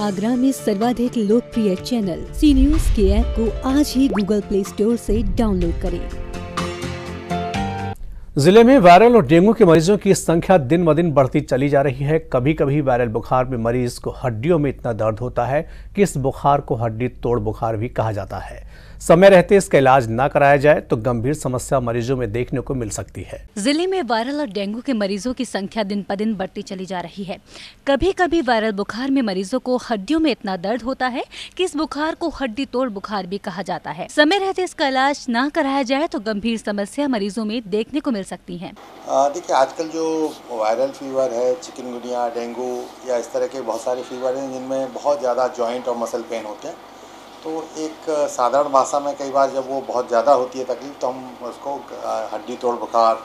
आगरा में सर्वाधिक लोकप्रिय चैनल सी न्यूज़ के ऐप को आज ही गूगल प्ले स्टोर से डाउनलोड करें। ज़िले में वायरल और डेंगू के मरीजों की संख्या दिन ब दिन बढ़ती चली जा रही है। कभी कभी वायरल बुखार में मरीज़ को हड्डियों में इतना दर्द होता है कि इस बुखार को हड्डी तोड़ बुखार भी कहा जाता है। समय रहते इसका इलाज न कराया जाए तो गंभीर समस्या मरीजों में देखने को मिल सकती है। ज़िले में वायरल और डेंगू के मरीजों की संख्या दिन ब दिन बढ़ती चली जा रही है। कभी कभी वायरल बुखार में मरीजों को हड्डियों में इतना दर्द होता है कि इस बुखार को हड्डी तोड़ बुखार भी कहा जाता है। समय रहते इसका इलाज न कराया जाए तो गंभीर समस्या मरीजों में देखने को मिल सकती है। देखिए आजकल जो वायरल फीवर है चिकनगुनिया डेंगू या इस तरह के बहुत सारे फीवर हैं जिनमें बहुत ज़्यादा जॉइंट और मसल पेन होते हैं। तो एक साधारण भाषा में कई बार जब वो बहुत ज़्यादा होती है तकलीफ़ तो हम उसको हड्डी तोड़ बुखार,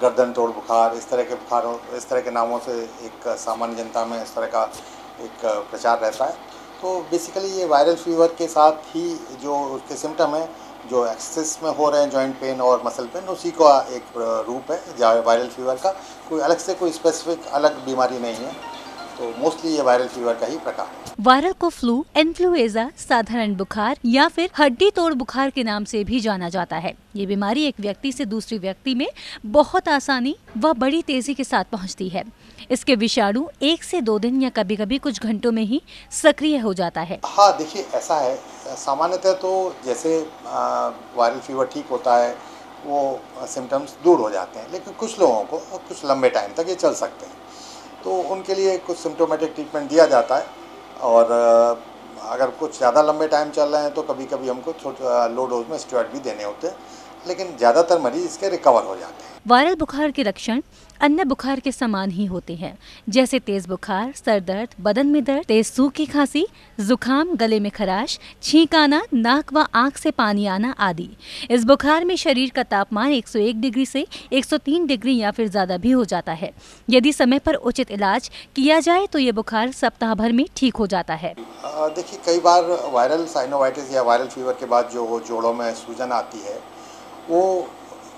गर्दन तोड़ बुखार, इस तरह के बुखार, इस तरह के नामों से एक सामान्य जनता में इस तरह का एक प्रचार रहता है। तो बेसिकली ये वायरल फीवर के साथ ही जो उसके सिम्टम हैं, जो एक्सेस में हो रहे हैं जॉइंट पेन और मसल पेन उसी का एक रूप है वायरल फीवर का। कोई अलग से कोई स्पेसिफिक अलग बीमारी नहीं है। तो मोस्टली ये वायरल फीवर का ही प्रकार है। वायरल को फ्लू इन्फ्लुएजा साधारण बुखार या फिर हड्डी तोड़ बुखार के नाम से भी जाना जाता है। ये बीमारी एक व्यक्ति से दूसरे व्यक्ति में बहुत आसानी व बड़ी तेज़ी के साथ पहुँचती है। इसके विषाणु एक से दो दिन या कभी कभी कुछ घंटों में ही सक्रिय हो जाता है। हाँ देखिए ऐसा है। सामान्यतः तो जैसे वायरल फीवर ठीक होता है वो सिम्टम्स दूर हो जाते हैं। लेकिन कुछ लोगों को कुछ लंबे टाइम तक ये चल सकते हैं। तो उनके लिए कुछ सिम्टोमेटिक ट्रीटमेंट दिया जाता है। और अगर कुछ ज़्यादा लंबे टाइम चल रहे हैं तो कभी कभी हमको लो डोज में स्टेरॉइड भी देने होते हैं। लेकिन ज़्यादातर मरीज़ इसके रिकवर हो जाते हैं। वायरल बुखार के लक्षण अन्य बुखार के समान ही होते हैं जैसे तेज बुखार सर दर्द बदन में दर्द तेज सूखी खांसी जुकाम गले में खराश छींक आना नाक व आँख से पानी आना आदि। इस बुखार में शरीर का तापमान 101 डिग्री से 103 डिग्री या फिर ज़्यादा भी हो जाता है। यदि समय पर उचित इलाज किया जाए तो ये बुखार सप्ताह भर में ठीक हो जाता है। देखिए कई बार वायरल साइनोवाइटिस या वायरल फीवर के बाद जो जोड़ों में सूजन आती है वो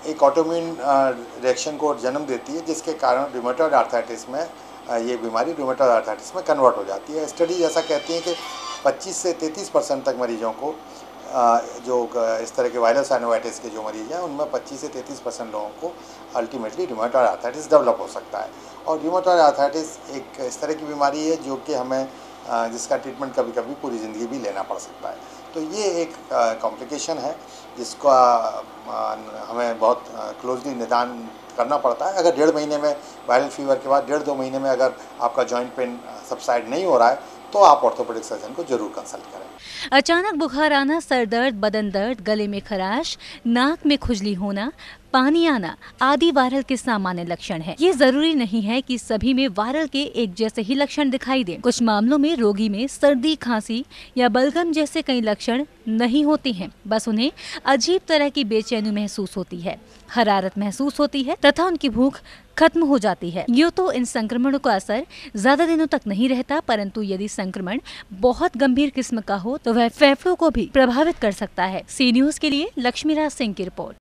एक ऑटोमिन रिएक्शन को जन्म देती है, जिसके कारण रिमोटॉइड आर्थराइटिस में ये बीमारी रिमोटॉइड आर्थराइटिस में कन्वर्ट हो जाती है। स्टडी ऐसा कहती है कि 25 से 33 परसेंट तक मरीजों को जो इस तरह के वायरल साइनोवाइटिस के जो मरीज़ हैं, उनमें 25 से 33 परसेंट लोगों को अल्टीमेटली रिमोटॉइड आर्थराइटिस डेवलप हो सकता है। और रिमोटॉइड आर्थराइटिस एक इस तरह की बीमारी है, जो कि हमें जिसका ट्रीटमेंट कभी कभी पूरी ज़िंदगी भी लेना पड़ सकता है। तो ये एक कॉम्प्लिकेशन है, जिसका हमें बहुत क्लोजली निदान करना पड़ता है। अगर डेढ़ महीने में वायरल फीवर के बाद, डेढ़ दो महीने में अगर आपका जॉइंट पेन सबसाइड नहीं हो रहा है तो आप ऑर्थोपेडिक सर्जन को ज़रूर कंसल्ट करें। अचानक बुखार आना, सर दर्द, बदन दर्द, गले में खराश, नाक में खुजली होना पानी आना आदि वायरल के सामान्य लक्षण है। ये ज़रूरी नहीं है कि सभी में वायरल के एक जैसे ही लक्षण दिखाई दें। कुछ मामलों में रोगी में सर्दी, खांसी या बलगम जैसे कई लक्षण नहीं होते हैं। बस उन्हें अजीब तरह की बेचैनी महसूस होती है, हरारत महसूस होती है तथा उनकी भूख खत्म हो जाती है। यूँ तो इन संक्रमणों का असर ज़्यादा दिनों तक नहीं रहता, परंतु यदि संक्रमण बहुत गंभीर किस्म का हो तो वह फेफड़ों को भी प्रभावित कर सकता है। सी न्यूज़ के लिए लक्ष्मीराज सिंह की रिपोर्ट।